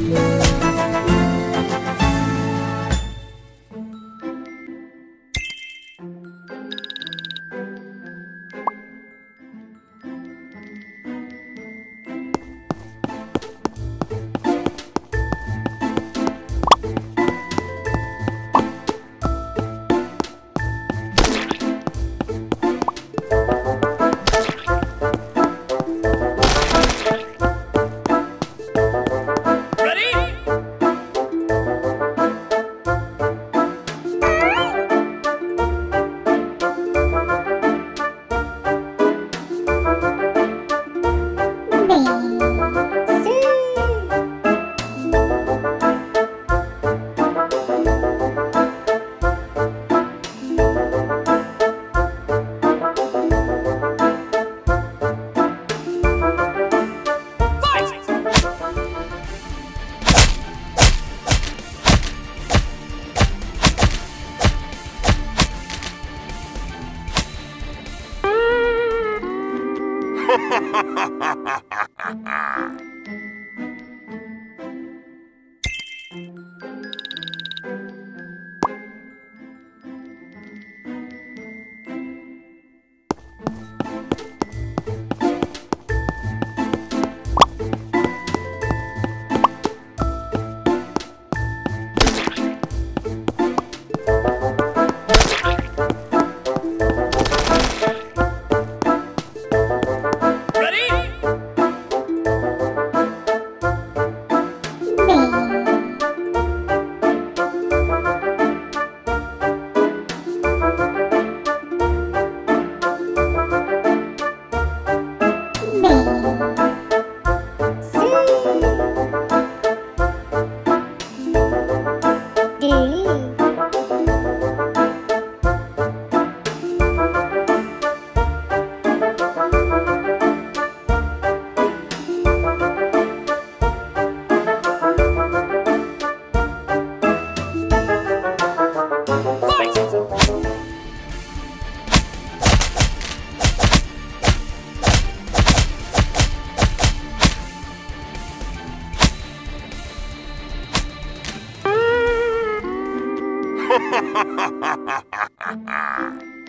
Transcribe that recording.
Yeah. Ha ha ha ha ha ha! 哈哈哈哈哈哈。